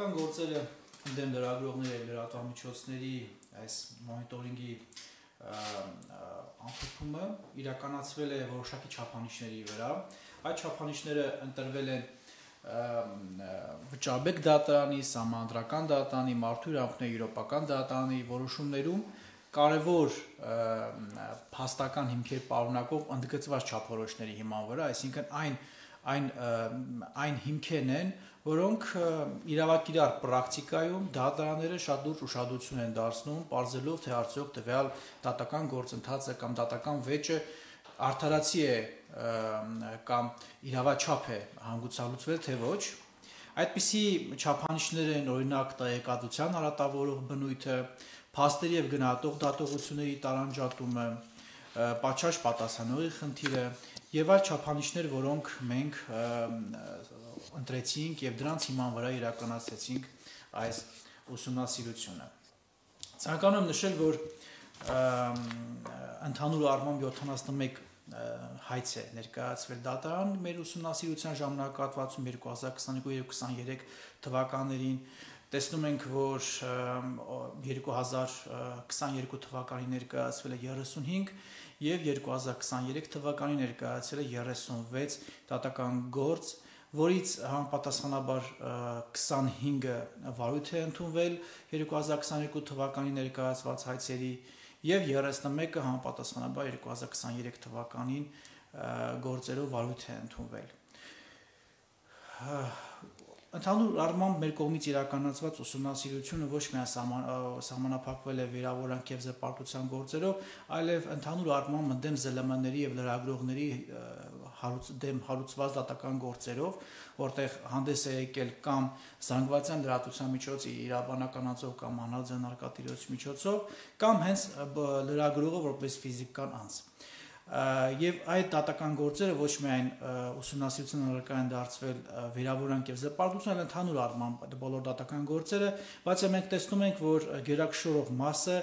դատական գործերը ընդդեմ լրագրողների լրատվամիջոցների այս մոնիտորինգի ամփոփումը իրականացվել է որոշակի չափանիշների վրա։ Այդ չափանիշները ընտրվել են վճաբեկ դատարանի, համանդրական դատարանի, մարդու իրավունքների եվրոպական դատարանի որոշումներում կարևոր փաստական հիմքեր պարունակող ընդգծված չափորոշների հիման վրա, այսինքն այն այն այն հիմքերն են, որոնք իրավակիրար պրակտիկայում դատարանները շատ լուրջ ուշադրություն են դարձնում, ողջելով թե արդյոք տվյալ դատական գործընթացը կամ դատական վեճը արդարացի է կամ իրավաչափ է հանգուցալուծվել թե ոչ այդպիսի չափանիշներ են օրինակ տեղեկատվության արատավորող բնույթը փաստերի եւ գնահատող դատողությունների տարանջատումը պատշաճ պատասխանողի խնդիրը եւ այլ չափանիշներ, որոնք մենք ընտրեցինք եւ դրանց հիման վրա իրականացրեցինք այս ուսումնասիրությունը։ Ցանկանում եմ նշել, որ ընդհանուր առմամբ 71 հայց է ներկայացվել դատարան մեր ուսումնասիրության ժամանակահատվածում 2022-2023 թվականներին տեսնում ենք, որ 2022 թվականին ներկայացվել է 35 եւ 2023 թվականին ներկայացել է 36 դատական գործ, որից համապատասխանաբար 25-ը վարույթ է ընդունվել 2022 թվականին ներկայացված հայցերի եւ 31-ը համապատասխանաբար 2023 թվականին գործերով վարույթ է ընդունվել Ընդհանուր առմամբ մեր կողմից իրականացված ուսումնասիրությունը ոչ միայն սահմանափակվել է վիրավորանք եւ զրպարտության գործերով, այլև ընդհանուր առմամբ ընդդեմ ԶԼՄ-ների եւ լրագրողների հարուց դեմ հարուցված դատական գործերով, որտեղ հանդես է եկել կամ զանգվածային լրատվության միջոցի իրավաբանականացով կամ անհատական արկատիրոց միջոցով, կամ հենց լրագրողը որպես ֆիզիկական անձ եւ այդ դատական գործերը ոչ միայն ուսումնասիրության առարկա են դարձվել վերավորանք եւ զպարտություն, այլ ընդհանուր առմամբ բոլոր դատական գործերը, բայց մենք տեսնում ենք, որ գերակշռող մասը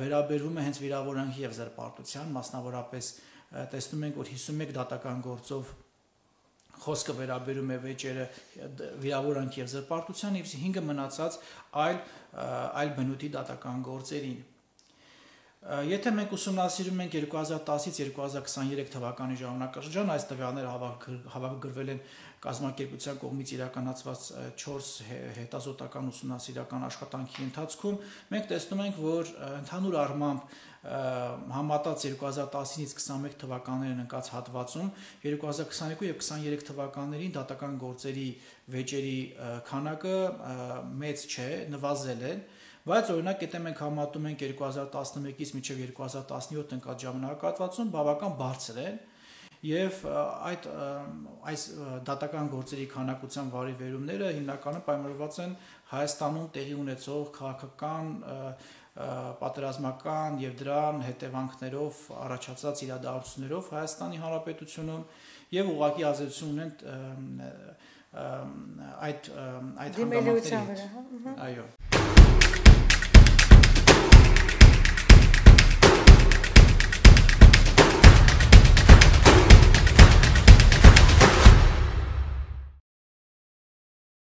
վերաբերվում է հենց վերավորանքի եւ զրպարտության, մասնավորապես տեսնում ենք, որ 51 դատական գործով խոսքը վերաբերում է վեճերը վիրավորանքի եւ զրպարտության եւ 5-ը մնացած այլ այլ բնույթի դատական գործերին Եթե մենք ուսումնասիրում ենք 2010-ից 2023 թվականի ժամանակաշրջան, այս տվյալները հավաքագրվել են կազմակերպության կողմից իրականացված 4 հետազոտական ուսումնասիրական աշխատանքի ընթացքում, մենք տեսնում ենք, որ ընդհանուր առմամբ համատած 2010-ից 21 թվականներին ընկած հատվածում 2022 եւ 23 թվականներին դատական գործերի վեճերի քանակը մեծ չէ, նվազել է, Բայց օրինակ, եթե մենք համատում ենք 2011-ից մինչև 2017 ընկած ժամանակահատվածում, բավական բարձր են եւ այդ այս դատական գործերի քանակության վարիվերումները հիմնականում պայմանավորված են Հայաստանում տեղի ունեցող քաղաքական պատերազմական եւ դրան հետևանքներով առաջացած իրադարձություններով Հայաստանի Հանրապետությունում եւ ուղղակի ազդեցություն ունեն այդ այդ հանգամանքների։ հա, Այո։